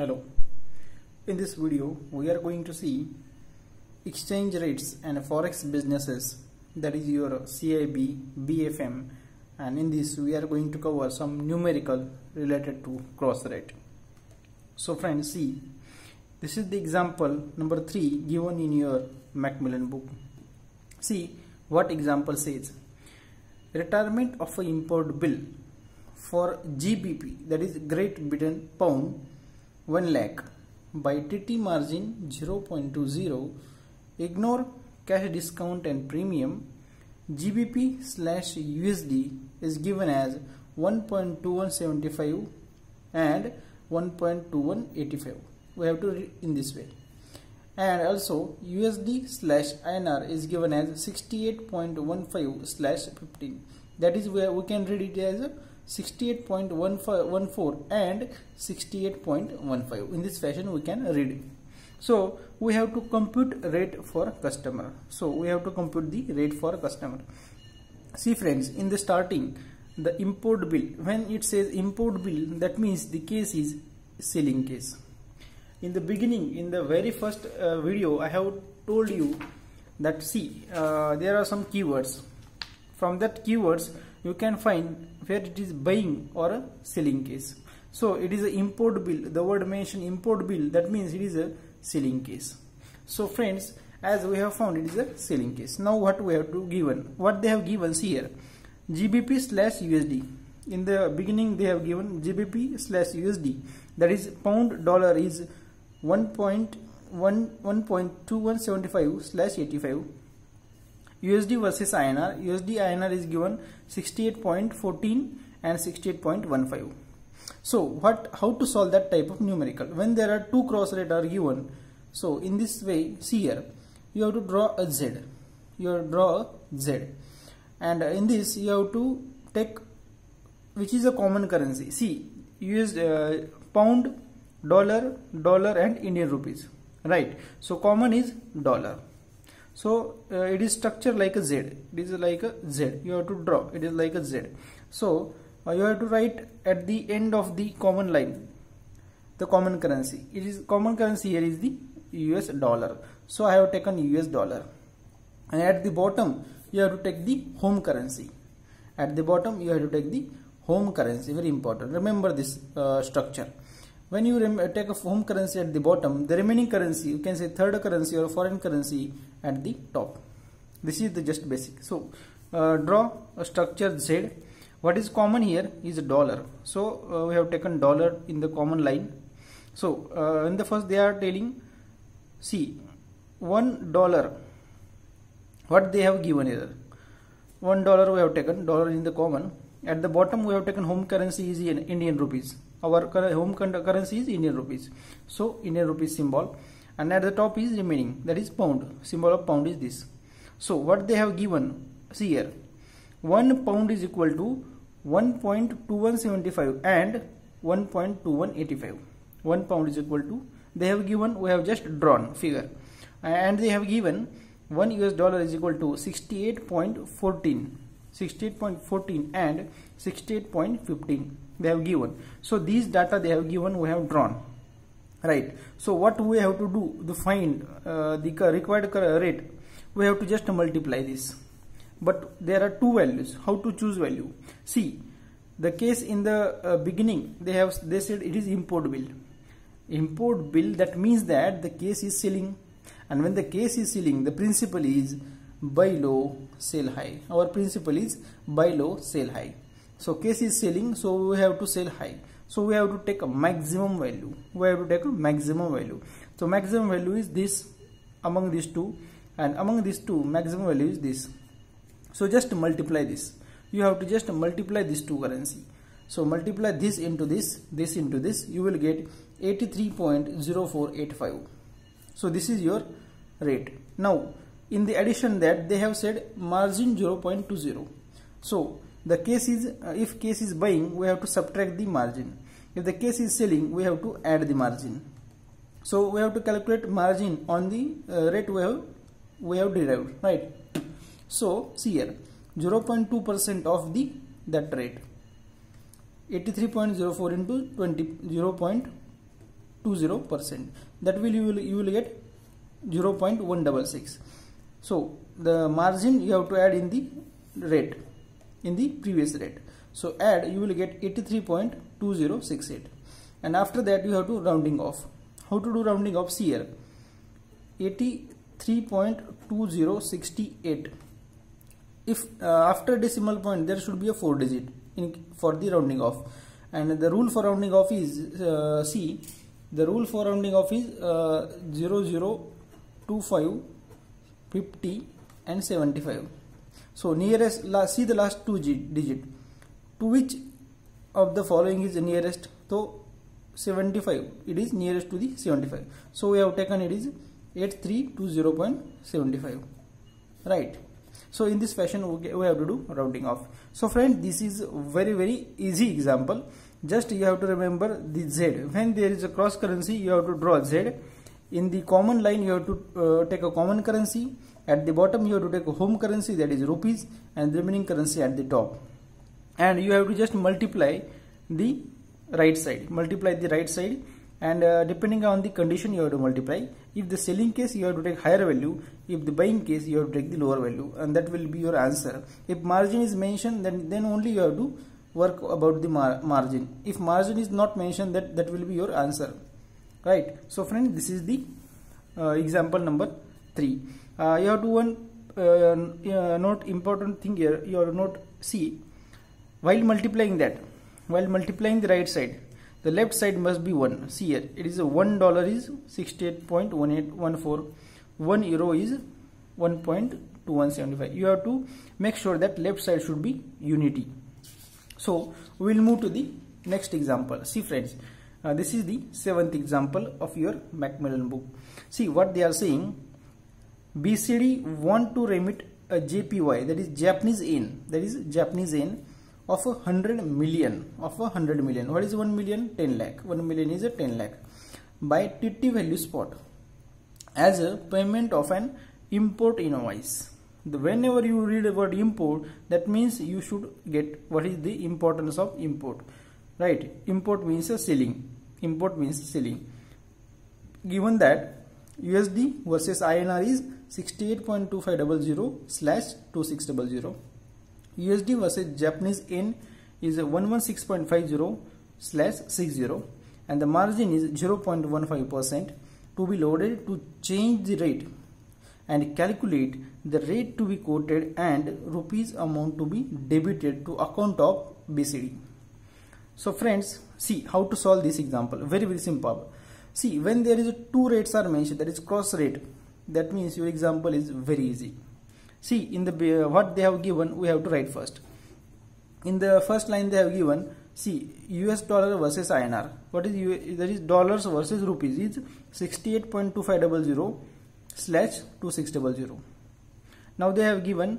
Hello. In this video, we are going to see exchange rates and forex businesses that is your CAIIB, BFM and in this we are going to cover some numerical related to cross rate. So friends see this is the example number 3 given in your Macmillan book. See what example says retirement of a import bill for GBP that is Great Britain pound 1 lakh by TT margin 0.20 ignore cash discount and premium GBP slash USD is given as 1.2175 and 1.2185 we have to read in this way. And also USD slash INR is given as 68.15 slash 15 that is where we can read it as 68.14 and 68.15 in this fashion we can read. It so we have to compute rate for customer. So we have to compute the rate for customer. See friends in the starting the import bill when it says import bill that means the case is selling case. In the beginning in the very first uh, video i have told you that see uh, there are some keywords. From that keywords you can find where it is buying or a selling case. So it is an import bill. The word mentioned import bill that means it is a selling case. So friends as we have found it is a selling case. Now what we have to given? What they have given here? Gbp slash usd in the beginning they have given gbp slash usd that is pound dollar is 1.1.2175 slash 85 USD versus INR. USD INR is given 68.14 and 68.15. So what how to solve that type of numerical when there are two cross rate are given. So in this way see here you have to draw a Z. You have to draw a Z and in this you have to take which is a common currency. See US uh, pound, dollar, dollar and Indian rupees right. So common is dollar so uh, it is structured like a z. It is like a z. You have to draw. It is like a z. So uh, you have to write at the end of the common line the common currency. It is common currency here is the us dollar. So i have taken us dollar. And at the bottom you have to take the home currency. At the bottom you have to take the home currency. Very important. Remember this uh, structure when you take a home currency at the bottom the remaining currency you can say third currency or foreign currency at the top. This is the just basic. So uh, draw a structure z. What is common here is a dollar. So uh, we have taken dollar in the common line. So uh, in the first they are telling see one dollar what they have given here? One dollar we have taken dollar in the common. At the bottom we have taken home currency is in indian rupees our home currency is Indian rupees. So Indian rupees symbol. And at the top is remaining. That is pound. Symbol of pound is this. So what they have given? See here. 1 pound is equal to 1.2175 and 1.2185 1 pound is equal to they have given we have just drawn figure. And they have given 1 US dollar is equal to 68.14 68.14 and 68.15 they have given. So these data they have given we have drawn right? So what we have to do to find uh, the required rate we have to just multiply this. But there are two values how to choose value. See the case in the uh, beginning they have they said it is import bill. Import bill that means that the case is selling. And when the case is selling the principle is buy low sell high. Our principle is buy low sell high. So case is selling so we have to sell high. So we have to take a maximum value. We have to take a maximum value. So maximum value is this among these two and among these two maximum value is this. So just multiply this. You have to just multiply these two currency. So multiply this into this this into this. You will get 83.0485 so this is your rate. Now in the addition that they have said margin 0.20 so the case is uh, if case is buying we have to subtract the margin. If the case is selling we have to add the margin. So we have to calculate margin on the uh, rate we have we have derived right? So see here 0.2 percent of the that rate. 83.04 into 20 0.20 percent. That will you will you will get 0.166 so the margin you have to add in the rate in the previous rate. So add you will get 83.2068 and after that you have to rounding off. How to do rounding off? See here. 83.2068 if uh, after decimal point there should be a four digit in for the rounding off. And the rule for rounding off is uh, see the rule for rounding off is uh, 0 0 25 50 and 75 so nearest see the last two digit. To which of the following is nearest? So 75 it is nearest to the 75 so we have taken it is 8320.75 right. So in this fashion we have to do rounding off. So friend this is very very easy example. Just you have to remember the z. When there is a cross currency you have to draw z in the common line you have to uh, take a common currency. At the bottom you have to take a home currency that is rupees and the remaining currency at the top. And you have to just multiply the right side multiply the right side and uh, depending on the condition you have to multiply. If the selling case you have to take higher value. If the buying case you have to take the lower value and that will be your answer. If margin is mentioned then then only you have to work about the mar margin. If margin is not mentioned that that will be your answer right. So friend this is the uh, example number 3 uh, you have to one uh, uh, note important thing here. You to note see while multiplying that while multiplying the right side the left side must be 1 see here it is a 1 dollar is 68.1814 1 euro is 1.2175 you have to make sure that left side should be unity. So we will move to the next example. See friends uh, this is the seventh example of your Macmillan book. See what they are saying BCD want to remit a JPY that is Japanese yen that is Japanese yen of a hundred million of a hundred million. What is 1 million? 10 lakh. 1 million is a 10 lakh. By TT value spot as a payment of an import invoice. The whenever you read about import that means you should get what is the importance of import right? Import means a selling import means selling given that USD versus INR is 68.2500 slash 2600 USD versus Japanese yen is 116.50 slash 60 and the margin is 0.15% to be loaded to change the rate and calculate the rate to be quoted and rupees amount to be debited to account of BCD. So friends, see how to solve this example. Very very simple. See when there is two rates are mentioned that is cross rate that means your example is very easy see in the uh, what they have given we have to write first in the first line they have given see US dollar versus INR what is US, that is dollars versus rupees is 68.2500 slash 2600 now they have given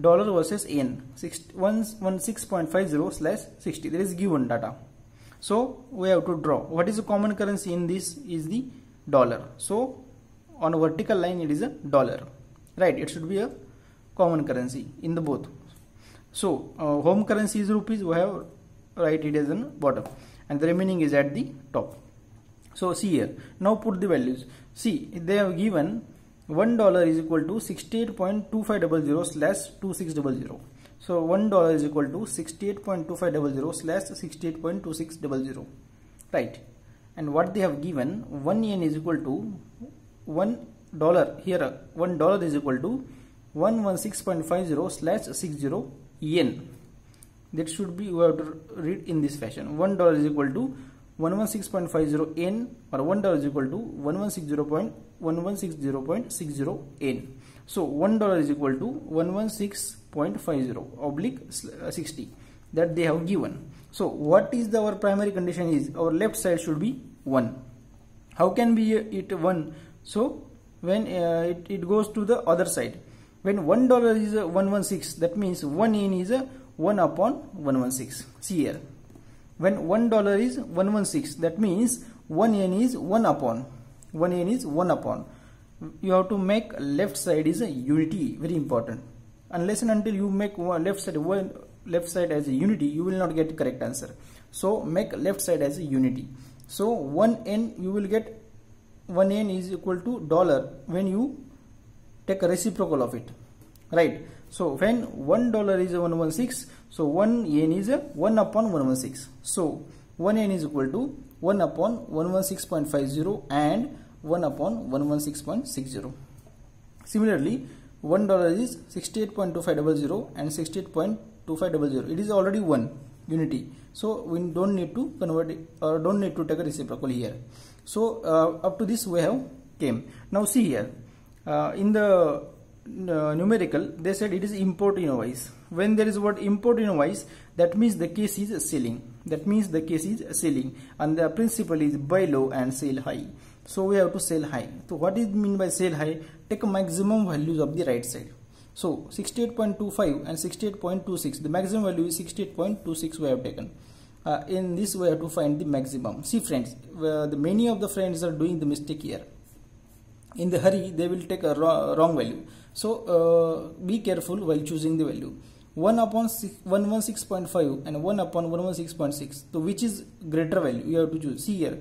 dollar versus yen 116.50 slash 60 there is given data. So we have to draw. What is the common currency in this is the dollar. So on a vertical line it is a dollar. Right it should be a common currency in the both. So uh, home currency is rupees. We have write it as in bottom. And the remaining is at the top. So see here. Now put the values. See they have given one dollar is equal to 68.2500 slash 2600 so one dollar is equal to 68.2500 slash 68.2600 right. And what they have given one yen is equal to one dollar. Here one dollar is equal to 116.50 slash 60 yen. That should be you have to read in this fashion. One dollar is equal to 116.50 yen or one dollar is equal to 1160.1160.60n. so one dollar is equal to 116.50 oblique uh, 60 that they have given. So what is the, our primary condition is our left side should be 1 how can be it 1 so when uh, it, it goes to the other side. When one dollar is a 116 that means one yen is a 1 upon 116 see here when one dollar is 116 that means one yen is 1 upon. One yen is 1 upon. You have to make left side is a unity very important. Unless and until you make left side one left side as a unity you will not get correct answer. So make left side as a unity. So 1 yen you will get 1 yen is equal to dollar when you take a reciprocal of it. Right? So when 1 dollar is 116 so 1 yen is a 1 upon 116 so 1 yen is equal to 1 upon 116.50 and 1 upon 116.60 similarly 1 dollar is 68.2500 and 68.2500 it is already 1 unity. So we don't need to convert it or don't need to take a reciprocal here. So uh, up to this we have came. Now see here. Uh, in the uh, numerical they said it is import invoice when there is word import invoice that means the case is selling that means the case is selling and the principle is buy low and sell high. So we have to sell high. So what is mean by sell high? Take maximum values of the right side. So 68.25 and 68.26 the maximum value is 68.26 we have taken. Uh, in this we have to find the maximum. See friends uh, the many of the friends are doing the mistake here. In the hurry they will take a wrong value. So uh, be careful while choosing the value 1 upon 116.5 and 1 upon 116.6 so which is greater value? You have to choose. See here.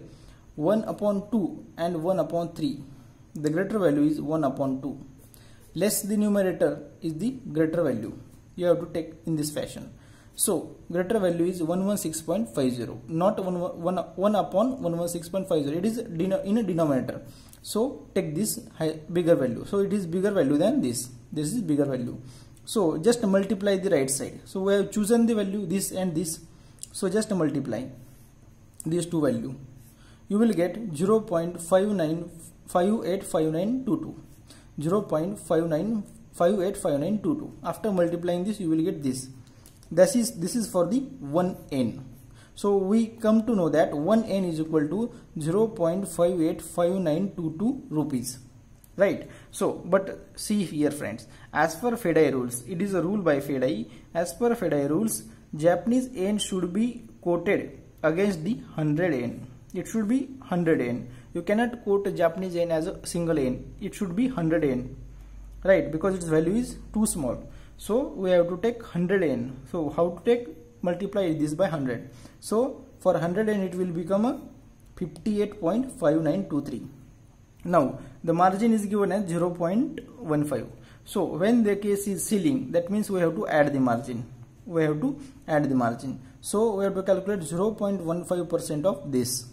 1 upon 2 and 1 upon 3 the greater value is 1 upon 2 less the numerator is the greater value. You have to take in this fashion. So greater value is 116.50 not 1, 1, 1 upon 116.50 it is in a denominator. So take this bigger value. So it is bigger value than this. This is bigger value so just multiply the right side. So we have chosen the value this and this. So just multiply these two value. You will get 0 0.59585922 0.59585922 after multiplying this you will get this. This is this is for the 1 yen so we come to know that 1 yen is equal to 0 0.585922 rupees right. So but see here friends. As per FEDAI rules it is a rule by FEDAI. As per FEDAI rules Japanese yen should be quoted against the 100 yen. It should be 100 yen. You cannot quote Japanese yen as a single yen. It should be 100 yen. Right. Because its value is too small. So we have to take 100 yen. So how to take? Multiply this by 100 so for 100 yen it will become a 58.5923 now the margin is given as 0.15. So when the case is selling that means we have to add the margin. We have to add the margin. So we have to calculate 0.15% of this.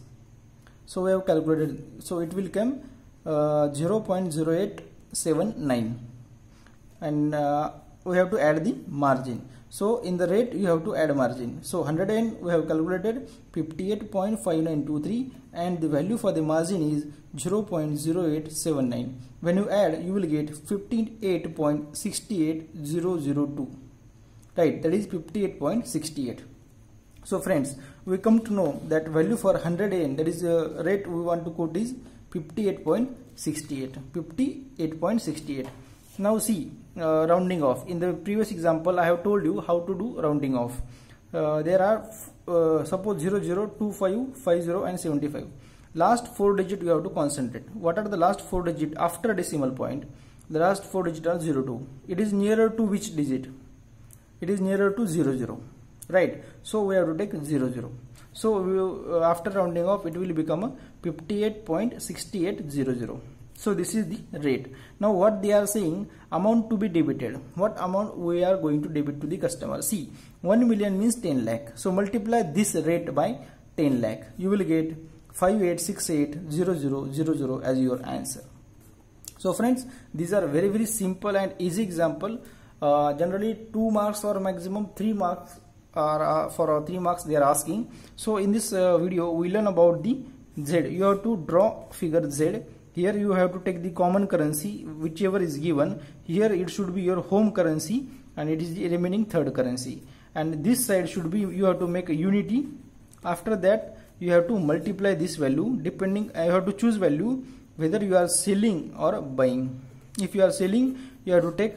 So we have calculated so it will come uh, 0.0879 and uh, we have to add the margin. So in the rate you have to add margin. So 100 yen we have calculated 58.5923 and the value for the margin is 0.0879. When you add you will get 58.68002. Right that is 58.68. So friends we come to know that value for 100 yen that is the rate we want to quote is 58.68 58.68 now see uh, rounding off. In the previous example i have told you how to do rounding off. Uh, there are uh, suppose 0 0 2 5 5 0 and 75 last four digit you have to concentrate. What are the last four digit after decimal point? The last four digit are 0 2 it is nearer to which digit? It is nearer to 0 0 right. So we have to take 0 0 so we, uh, after rounding off it will become a 58.6800 so this is the rate. Now what they are saying amount to be debited. What amount we are going to debit to the customer? See 1 million means 10 lakh. So multiply this rate by 10 lakh. You will get 58680000 as your answer. So friends these are very very simple and easy example. Uh, generally 2 marks or maximum 3 marks are uh, for uh, 3 marks they are asking. So in this uh, video we learn about the z. You have to draw figure z here you have to take the common currency whichever is given. Here it should be your home currency and it is the remaining third currency. And this side should be you have to make a unity. After that you have to multiply this value. Depending you have to choose value whether you are selling or buying. If you are selling you have to take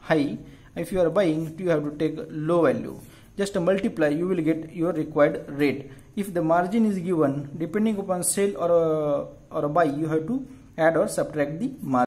high. If you are buying you have to take low value just multiply you will get your required rate. If the margin is given depending upon sale or a, or buy you have to add or subtract the margin